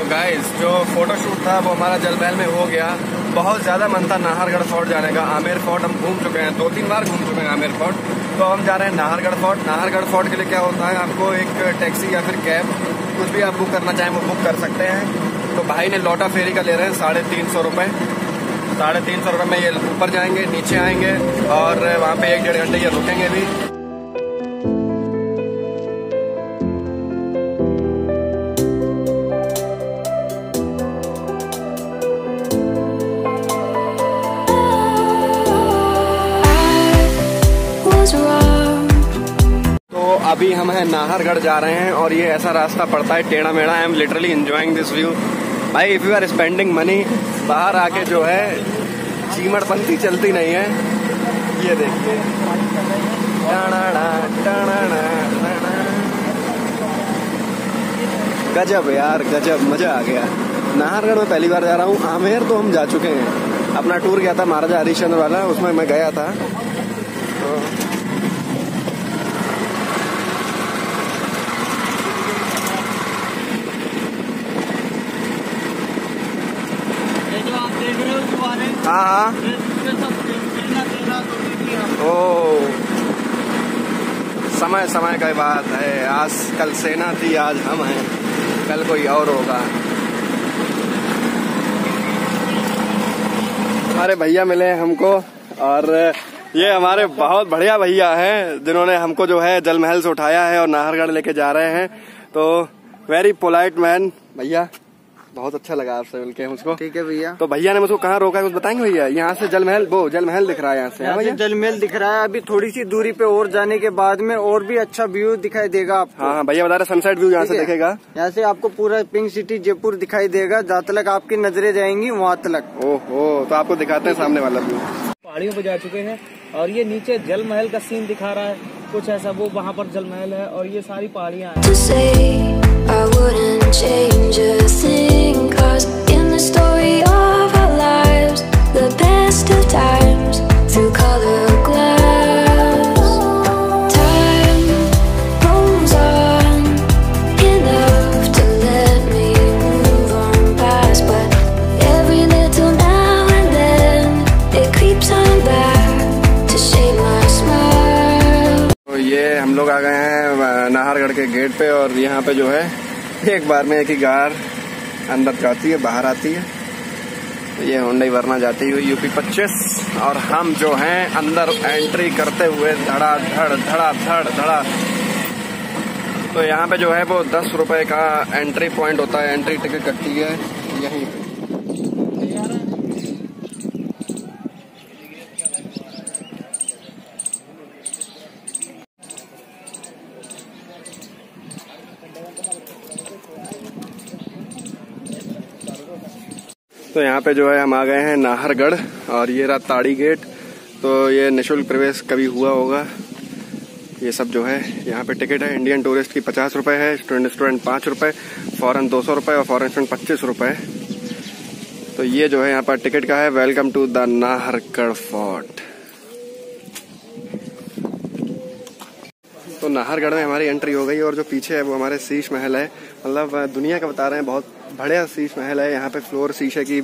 तो गाइस जो photo shoot था वो हमारा जल महल में हो गया। बहुत ज़्यादा मन था नाहरगढ़ फोर्ट जाने का। आमेर फोर्ट हम घूम चुके हैं। दो तीन बार घूम चुके हैं आमेर फोर्ट तो हम जा रहे हैं नाहरगढ़ फोर्ट नाहरगढ़ फोर्ट के लिए क्या होता है, आपको एक टैक्सी या फिर कैब कुछ भी आप बुक करना चाहें वो बुक कर सकते हैं। तो भाई ने लौटा फेरी का ले रहे हैं साढ़े तीन सौ रुपये साढ़े तीन सौ रुपये में ये ऊपर जाएँगे, नीचे आएँगे और वहाँ पे एक डेढ़ घंटे ये रुकेंगे भी। अभी हम हैं नाहरगढ़ जा रहे हैं और ये ऐसा रास्ता पड़ता है, टेढ़ा मेढ़ा। I am literally enjoying this view भाई if you are spending money बाहर आके जो है चीमड़पंती चलती नहीं है। ये देखिए। गजब यार, गजब, मज़ा आ गया। नाहरगढ़ में पहली बार जा रहा हूँ, आमेर तो हम जा चुके हैं। अपना टूर गया था, महाराजा हरिश्चंद्र वाला, उसमें मैं गया था तो ये जो आप देख रहे हो फुहारे हाँ। ओ। समय समय का बात है। आज कल सेना थी, आज हम हैं। कल कोई और होगा। हमारे भैया मिले हैं हमको, और ये हमारे बहुत बढ़िया भैया हैं, जिन्होंने हमको जो है जल महल से उठाया है और नाहरगढ़ लेके जा रहे हैं। तो वेरी पोलाइट मैन भैया। बहुत अच्छा लगा आपसे मिलके मुझको। ठीक है भैया। तो भैया ने मुझको कहाँ रोका है कुछ बताएँगे भैया? यहाँ से जल महल वो जल महल दिख रहा है यहाँ से हाँ यहाँ से भैया? जल महल दिख रहा है। अभी थोड़ी सी दूरी पे और जाने के बाद में और भी अच्छा व्यू दिखाई देगा आपको। हाँ हाँ भैया बता रहे सनसेट व्यू यहाँ से है? दिखेगा। यहाँ से आपको पूरा पिंक सिटी जयपुर दिखाई देगा। जहाँ तक आपकी नजरे जाएँगी वहाँ तक। ओहो तो आपको दिखाते हैं सामने वाला व्यू पहाड़ियों पे जा चुके हैं और ये नीचे जल महल का सीन दिखा रहा है। कुछ ऐसा वो वहाँ पर जल महल है और ये सारी पहाड़ियाँ हैं। गेट पे और यहाँ पे जो है, एक बार में एक ही गार अंदर जाती है, बाहर आती है। ये हुंडई वरना जाती हुई यूपी पच्चीस और हम जो हैं अंदर एंट्री करते हुए धड़ा धड़ धड़ा धड़, धड़ा। तो यहाँ पे जो है वो दस रुपए का एंट्री पॉइंट होता है एंट्री टिकट कटती है, यहीं पे। तो यहाँ पे जो है हम आ गए हैं नाहरगढ़ और ये रहा ताड़ी गेट। तो ये निशुल्क प्रवेश कभी हुआ होगा? ये सब जो है, यहाँ पे टिकट है। इंडियन टूरिस्ट की पचास रुपये है स्टूडेंट स्टूडेंट पाँच रुपये फ़ॉरन दो सौ रुपये और फॉरन स्टूडेंट पच्चीस रुपये तो ये जो है यहाँ पर टिकट का है। Welcome to the Nahargarh fort तो नाहरगढ़ में हमारी एंट्री हो गई और जो पीछे है वो हमारे शीश महल है। मतलब दुनिया का बता रहे हैं, बहुत बढ़िया शीश महल है। यहाँ पे फ्लोर शीशे की,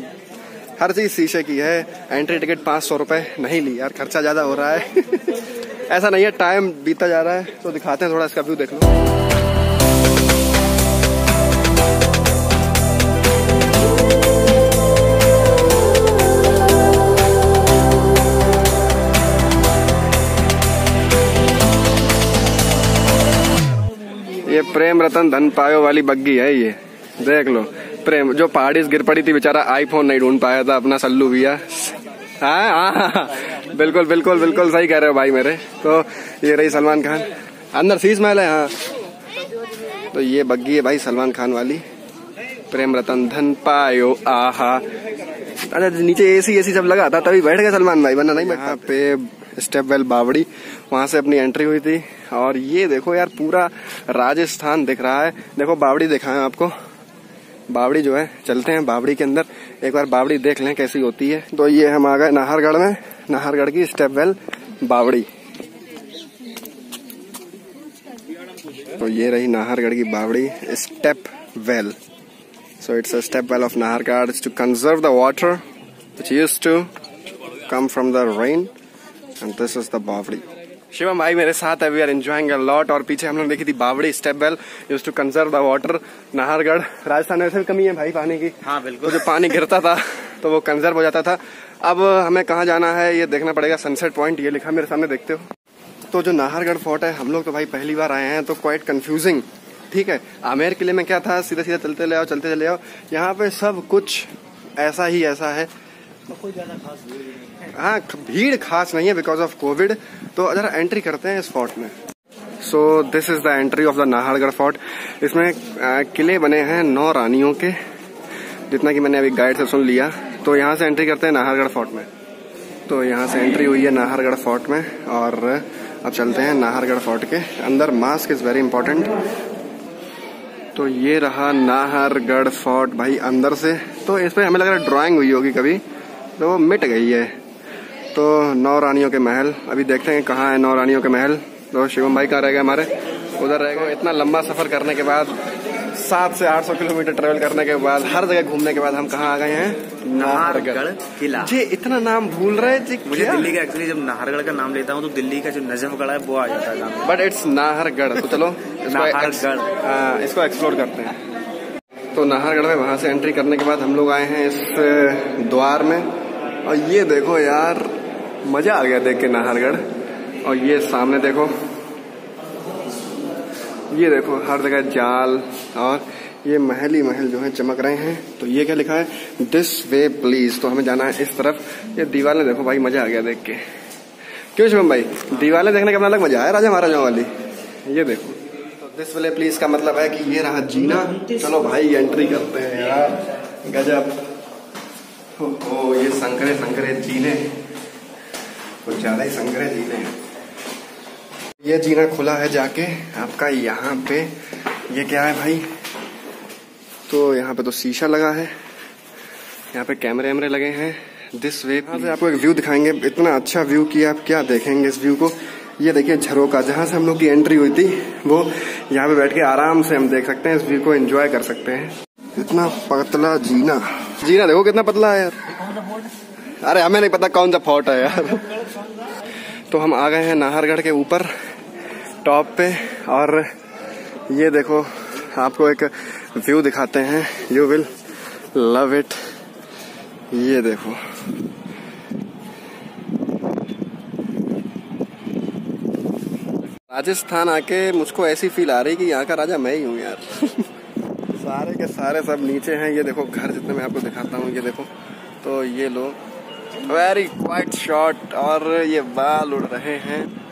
हर चीज़ शीशे की है। एंट्री टिकट पाँच सौ रुपये नहीं ली यार, खर्चा ज़्यादा हो रहा है। ऐसा नहीं है टाइम बीता जा रहा है तो दिखाते हैं, थोड़ा इसका व्यू देख लो। ये प्रेम रतन धन पायो वाली बग्गी है ये। देख लो प्रेम जो पहाड़ी गिर पड़ी थी बेचारा आईफोन नहीं ढूंढ पाया था अपना सल्लू भैया। हाँ हाँ हाँ, बिल्कुल बिल्कुल बिल्कुल सही कह रहे हो भाई मेरे। तो ये रही सलमान खान। अंदर शीश महल है हाँ। तो ये बग्गी है भाई सलमान खान वाली। प्रेम रतन धन पायो आहा। अरे, नीचे एसी एसी जब लगा था, तभी बैठ गए सलमान भाई, वरना नहीं बैठा पे स्टेप वेल बावड़ी, वहाँ से अपनी एंट्री हुई थी। और ये देखो यार, पूरा राजस्थान दिख रहा है। देखो, बावड़ी दिखाएँ आपको। बावड़ी जो है, चलते हैं बावड़ी के अंदर। एक बार बावड़ी देख लें कैसी होती है। तो ये हम आ गए नाहरगढ़ में। नाहरगढ़ की स्टेप वेल बावड़ी। तो ये रही नाहरगढ़ की बावड़ी step well So it's a step well of Nahargarh. It's to conserve the water which used to come from the rain. And this is the Bavdi. Shivam भाई मेरे साथ है we are enjoying a lot और पीछे हम लोग देखी थी बावड़ी step well use to conserve the water Nahargarh Rajasthan में भी कमी है भाई पानी की हाँ बिल्कुल तो जो पानी गिरता था तो वो कंजर्व हो जाता था अब हमें कहाँ जाना है ये देखना पड़ेगा सनसेट पॉइंट ये लिखा मेरे सामने देखते हो तो जो नाहरगढ़ फोर्ट है हम लोग तो भाई पहली बार आए हैं तो क्वाइट कंफ्यूजिंग ठीक है, आमेर किले में क्या था? सीधा सीधा चलते ले आओ, चलते चले आओ। यहाँ पे सब कुछ ऐसा ही ऐसा है। कोई ज़्यादा खास भीड़ हाँ भीड़ खास नहीं है बिकॉज़ ऑफ़ कोविड तो जरा एंट्री करते हैं इस फोर्ट में। So this is the entry of the Nahargarh fort इसमें किले बने हैं नौ रानियों के, जितना कि मैंने अभी गाइड से सुन लिया। तो यहाँ से एंट्री करते हैं नाहरगढ़ फोर्ट में। तो यहाँ से एंट्री हुई है नाहरगढ़ फोर्ट में, और अब चलते हैं नाहरगढ़ फोर्ट के। अंदर मास्क इज़ वेरी इंपॉर्टेंट तो ये रहा नाहरगढ़ फोर्ट भाई अंदर से। तो इस पर हमें लग रहा है ड्राॅइंग हुई होगी कभी। तो वो मिट गई है। तो नौ रानियों के महल। अभी देखते हैं कहाँ है नौ रानियों के महल। तो शिवम भाई कहाँ रह गए हमारे? उधर रह गए। इतना लंबा सफ़र करने के बाद सात से आठ सौ किलोमीटर ट्रेवल करने के बाद हर जगह घूमने के बाद हम कहाँ आ गए हैं? नाहरगढ़। किला। जी इतना नाम भूल रहे जी मुझे दिल्ली का एक्चुअली जब नाहरगढ़ का नाम लेता हूँ तो दिल्ली का जो नजफगढ़ है वो आ जाता है बट इट्स नाहरगढ़। तो चलो नाहरगढ़। इसको एक्सप्लोर करते हैं। तो नाहरगढ़ में वहाँ से एंट्री करने के बाद हम लोग आए हैं इस द्वार में। और ये देखो यार मज़ा आ गया देख के नाहरगढ़। और ये सामने देखो ये देखो हर जगह जाल और ये महल ही महल जो है चमक रहे हैं। तो ये क्या लिखा है? दिस वे प्लीज़ तो हमें जाना है इस तरफ़। ये दीवारें देखो भाई मज़ा आ गया देख के। क्यों शुभम भाई? दीवारें देखने का अपना अलग मज़ा है राजा महाराजाओं वाली। ये देखो। तो दिस वे प्लीज़ का मतलब है कि ये रहा जीना। चलो भाई एंट्री करते हैं यार। गजब। ओ, ओ ये संकरे संकरे जीने। कुछ ज़्यादा ही संकरे जीने। हैं ये जीना खुला है जाके आपका यहाँ पे ये क्या है भाई? तो यहाँ पे तो शीशा लगा है यहाँ पे कैमरे वैमरे लगे हैं दिस वे यहाँ से आपको एक व्यू दिखाएँगे इतना अच्छा व्यू कि आप क्या देखेंगे इस व्यू को? ये देखिए झरोका जहाँ से हम लोग की एंट्री हुई थी वो यहाँ पे बैठ के आराम से हम देख सकते हैं इस व्यू को एंजॉय कर सकते हैं। इतना पतला जीना। जीना देखो कितना पतला है यार। अरे हमें नहीं पता कौन सा फोर्ट है यार। तो हम आ गए हैं नाहरगढ़ के ऊपर। टॉप पे और ये देखो, आपको एक व्यू दिखाते हैं। यू विल लव इट ये देखो। राजस्थान आके मुझको ऐसी फील आ रही कि यहाँ का राजा मैं ही हूँ यार। सारे के सारे सब नीचे हैं। ये देखो, घर जितने मैं आपको दिखाता हूँ, ये देखो। तो ये लोग वेरी क्वाइट शॉर्ट और ये बाल उड़ रहे हैं।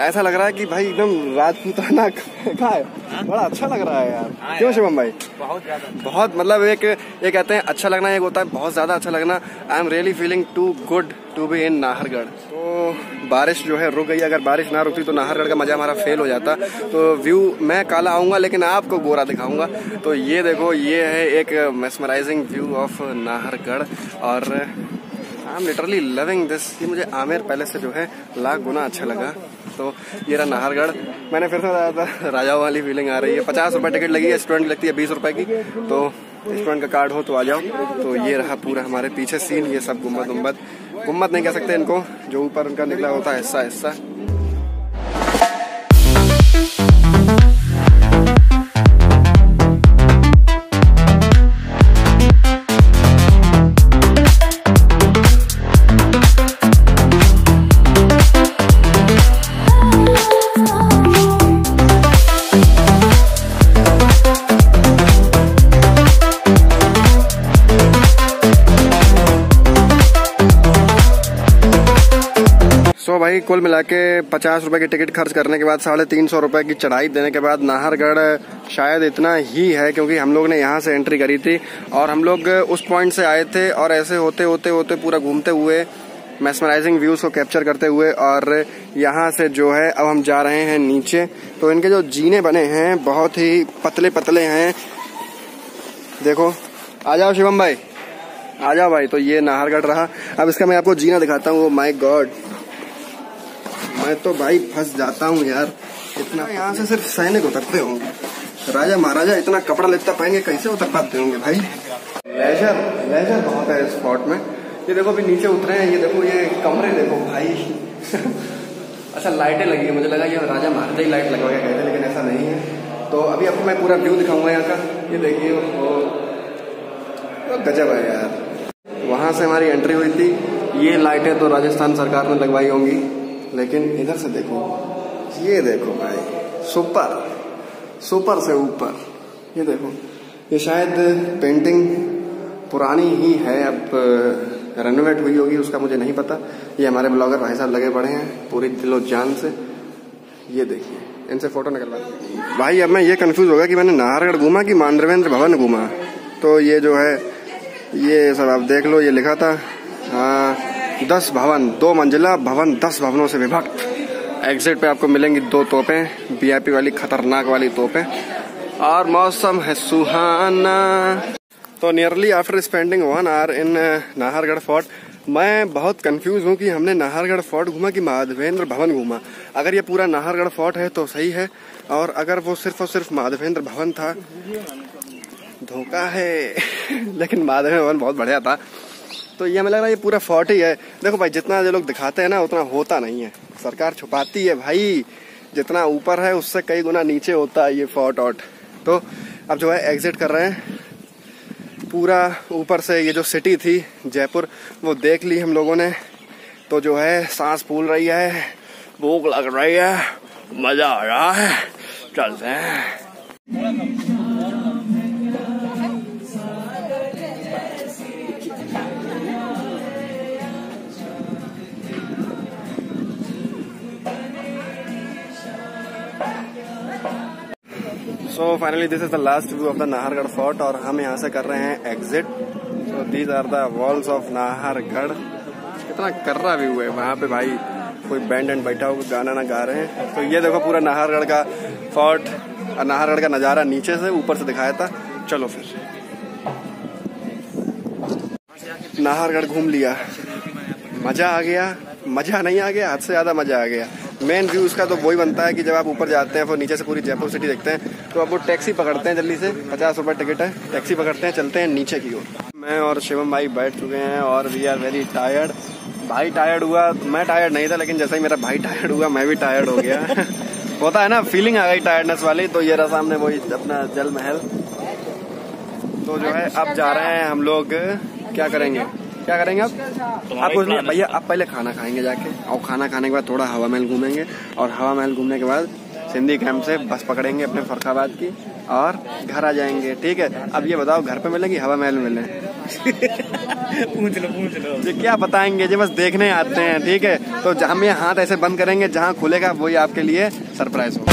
ऐसा लग रहा है कि भाई एकदम राजपूताना का है बड़ा अच्छा लग रहा है यार। हाँ क्यों शिवम भाई? बहुत ज़्यादा बहुत मतलब एक ये कहते हैं अच्छा लगना एक होता है बहुत ज़्यादा अच्छा लगना। I am really feeling too good to be in Nahargarh तो बारिश जो है रुक गई। अगर बारिश ना रुकती तो नाहरगढ़ का मज़ा हमारा फेल हो जाता। तो व्यू मैं काला आऊँगा लेकिन आपको गोरा दिखाऊँगा। तो ये देखो ये है एक मेस्मराइजिंग व्यू ऑफ़ नाहरगढ़ और I am literally loving this ये मुझे आमेर पैलेस से जो है, लाख गुना अच्छा लगा। तो ये रहा नाहरगढ़। मैंने फिर से बताया था राजाओं वाली फीलिंग आ रही है। पचास रुपए टिकट लगी है स्टूडेंट लगती है बीस रुपए की। तो स्टूडेंट का कार्ड हो तो आ जाओ। तो ये रहा पूरा हमारे पीछे सीन ये सब गुंबद गुंबद गुंबद नहीं कह सकते इनको। जो ऊपर उनका निकला होता है हिस्सा हिस्सा कुल मिला के पचास रुपए की टिकट खर्च करने के बाद साढ़े तीन सौ रुपए की चढ़ाई देने के बाद नाहरगढ़ शायद इतना ही है क्योंकि हम लोग ने यहाँ से एंट्री करी थी और हम लोग उस पॉइंट से आए थे और ऐसे होते होते होते पूरा घूमते हुए मैसमराइजिंग व्यूज़ को कैप्चर करते हुए और यहाँ से जो है, अब हम जा रहे हैं नीचे। तो इनके जो जीने बने हैं, बहुत ही पतले पतले हैं। देखो, आ जाओ शिवम भाई। आ जाओ भाई तो ये नाहरगढ़ रहा। अब इसका मैं आपको जीना दिखाता हूँ वो माई गॉड मैं तो भाई फंस जाता हूँ यार। इतना यहाँ से सिर्फ़ सैनिक उतरते होंगे राजा महाराजा इतना कपड़ा लेता पाएँगे, कैसे उतर पाते होंगे भाई? लेजर लेजर बहुत है स्पॉट में। ये देखो अभी नीचे उतरे हैं, ये देखो, ये कमरे देखो भाई। अच्छा लाइटें लगी है, मुझे लगा ये राजा महाराजा ही लाइट लगवाया कहते लेकिन ऐसा नहीं है। तो अभी आपको मैं पूरा व्यू दिखाऊँगा यहाँ का। ये देखिए गजब है यार। वहाँ से हमारी एंट्री हुई थी। ये लाइटें तो राजस्थान सरकार ने लगवाई होंगी। लेकिन इधर से देखो। ये देखो भाई, सुपर सुपर से ऊपर। ये देखो, ये शायद पेंटिंग पुरानी ही है, अब रेनोवेट हुई होगी, उसका मुझे नहीं पता। ये हमारे ब्लॉगर भाई साहब लगे पड़े हैं, पूरी दिलो जान से। ये देखिए, इनसे फ़ोटो निकलवा भाई, अब मैं ये कंफ्यूज हो गया कि मैंने नाहरगढ़ घूमा कि मांडवेंद्र भवन घूमा? तो ये जो है, ये सब आप देख लो, ये लिखा था। हाँ। दस भवन, दो मंजिला भवन, दस भवनों से विभक्त। एग्जिट पे आपको मिलेंगी दो तोपें वीआईपी वाली, खतरनाक वाली तोपें। और मौसम है सुहाना। तो nearly after spending one hour in Nahargarh fort मैं बहुत कंफ्यूज हूँ कि हमने नाहरगढ़ फोर्ट घूमा कि माधवेंद्र भवन घूमा। अगर ये पूरा नाहरगढ़ फोर्ट है तो सही है, और अगर वो सिर्फ़ और सिर्फ़ माधवेंद्र भवन था, धोखा है। लेकिन माधवेंद्र भवन बहुत बढ़िया था। तो ये हमें लग रहा है ये पूरा फोर्ट ही। है देखो भाई, जितना ये लोग दिखाते हैं ना, उतना होता नहीं है। सरकार छुपाती है भाई। जितना ऊपर है, उससे कई गुना नीचे होता है ये फोर्ट ऑट तो अब जो है एग्जिट कर रहे हैं। पूरा ऊपर से ये जो सिटी थी, जयपुर, वो देख ली हम लोगों ने। तो जो है, सांस फूल रही है, भूख लग रही है, मज़ा आ रहा है। चलते हैं। So finally this is the last view of the Nahargarh fort और हम यहाँ से कर रहे हैं exit so these are the walls of Nahargarh कितना कर्रा व्यू है वहाँ पे भाई। कोई बैंड एंड बैठा हुआ, गाना ना गा रहे हैं। तो ये देखो पूरा नाहरगढ़ का फोर्ट और नाहरगढ़ का नज़ारा नीचे से ऊपर से दिखाया था। चलो फिर। नाहरगढ़ घूम लिया। मज़ा आ गया। मज़ा नहीं आ गया, हद से ज़्यादा मज़ा आ गया। मेन व्यू उसका तो वही बनता है कि जब आप ऊपर जाते हैं, फिर नीचे से पूरी जयपुर सिटी देखते हैं तो आप वो टैक्सी पकड़ते हैं जल्दी से। पचास रुपए टिकट है टैक्सी पकड़ते हैं, चलते हैं नीचे की ओर। मैं और शिवम भाई बैठ चुके हैं और वी आर वेरी टायर्ड भाई टायर्ड हुआ, मैं टायर्ड नहीं था, लेकिन जैसा ही मेरा भाई टायर्ड हुआ, मैं भी टायर्ड हो गया। होता है ना फीलिंग आ गई टायर्डनेस वाली तो ये रहा सामने वही अपना जल महल। तो जो है, अब जा रहे हैं हम लोग, क्या करेंगे? क्या करेंगे आप? आप कुछ नहीं भैया आप पहले खाना खाएँगे जाके। और खाना खाने के बाद थोड़ा हवा महल घूमेंगे। और हवा महल घूमने के बाद सिंधी कैंप से बस पकड़ेंगे अपने फरखाबाद की और घर आ जाएँगे ठीक है? अब ये बताओ घर पे मिलेंगे हवा महल मिले पूछ लो पूछ लो। ये क्या बताएँगे? जी बस देखने आते हैं ठीक है? तो हम ये हाथ ऐसे बंद करेंगे जहाँ खुलेगा वही आपके लिए सरप्राइज़ होगा।